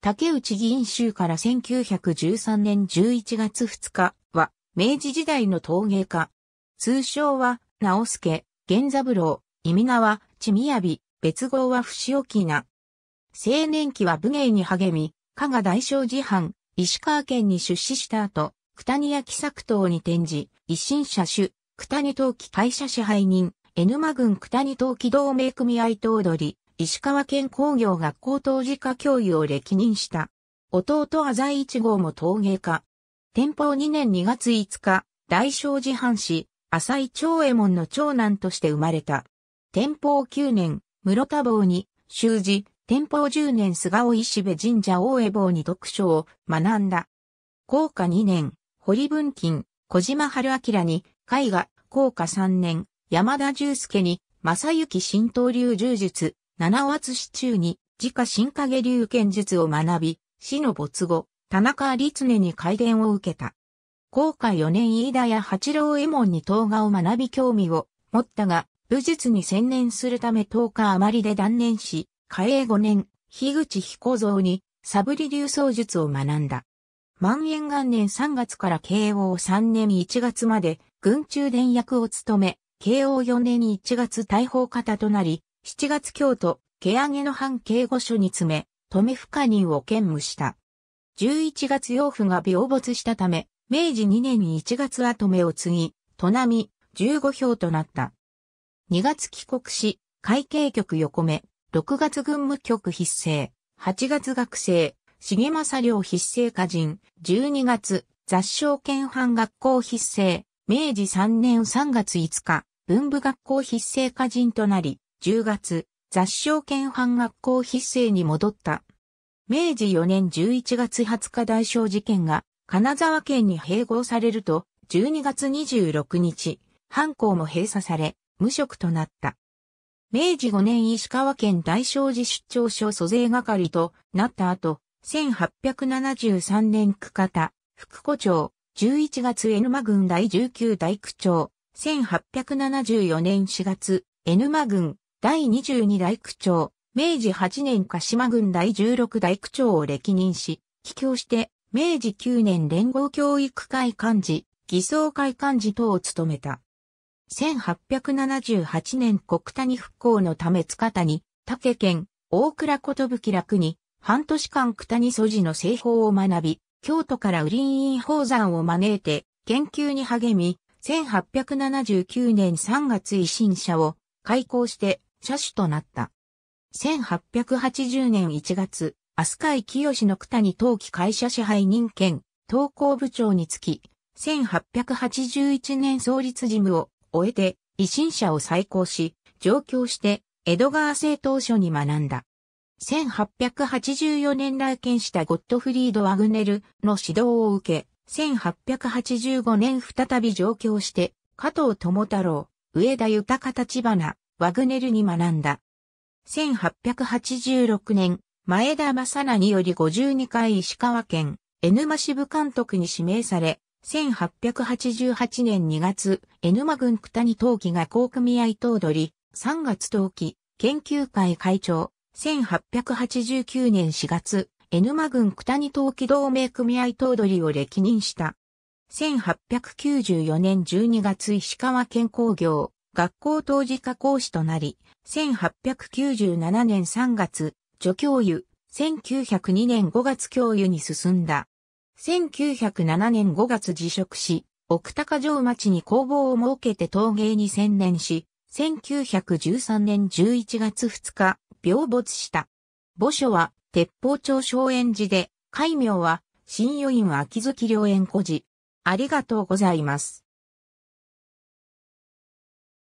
竹内議員州から1913年11月2日は、明治時代の陶芸家。通称は、直助、源三郎、意味名は、地雅別号は伏沖名。青年期は武芸に励み、加賀大正寺藩、石川県に出資した後、九谷焼作島に転じ、一新社主、九谷陶器会社支配人、N 間郡九谷陶器同盟組合頭取、石川県工業学校当時科教諭を歴任した。弟浅井一号も陶芸家。天保2年2月5日、大正寺藩士、浅井長右衛門の長男として生まれた。天保9年、室田坊に、修士、天保10年菅尾石部神社大江坊に読書を学んだ。高下2年、堀文金、小島春明に、絵画、高下3年、山田重介に、正幸新東流柔術、七尾敦中に、自家新影流剣術を学び、死の没後、田中立常に改伝を受けた。高下4年飯田や八郎右衛門に東画を学び興味を持ったが、武術に専念するため10日余りで断念し、嘉永5年、樋口彦蔵に、サブリ流奏術を学んだ。万延元年3月から慶応3年1月まで、軍中伝役を務め、慶応4年1月大砲方となり、7月京都、毛上げの藩警護所に詰め、止め不可人を兼務した。11月養父が病没したため、明治2年に1月跡目を継ぎ、都並15票となった。2月帰国し、会計局横目、6月軍務局筆生、8月学生、重政領筆生歌人、12月、雑証券藩学校筆生、明治3年3月5日、文部学校筆生歌人となり、10月、雑証券藩学校筆生に戻った。明治4年11月20日大正事件が金沢県に併合されると、12月26日、藩校も閉鎖され、無職となった。明治5年石川県大正寺出張所租税係となった後、1873年区方、副庫長、11月 N マ郡第19大区長、1874年4月、N マ郡第22大区長、明治8年鹿島郡第16大区長を歴任し、帰郷して明治9年連合教育会幹事、偽装会幹事等を務めた。1878年国谷復興のため塚谷、竹県、大倉ことぶき楽に、半年間九谷素地の製法を学び、京都からウリンイン宝山を招いて、研究に励み、1879年3月維新社を開校して社主となった。1880年1月、飛鳥井清の九谷陶器会社支配人兼、東工部長につき、1881年創立事務を終えて、維新社を再興し、上京して、江戸川政当初に学んだ。1884年来県したゴットフリード・ワグネルの指導を受け、1885年再び上京して、加藤智太郎、上田豊立花、ワグネルに学んだ。1886年、前田正名により52回石川県、N マ支部監督に指名され、1888年2月、N マ郡九谷陶器学校組合頭取、3月陶器、研究会会長、1889年4月、N マ郡九谷陶器同盟組合頭取を歴任した。1894年12月石川県工業、学校当時科講師となり、1897年3月、助教諭、1902年5月教諭に進んだ。1907年5月辞職し、奥高城町に工房を設けて陶芸に専念し、1913年11月2日、病没した。墓所は、鉄砲町荘園寺で、戒名は、新余院秋月良園古寺。ありがとうございます。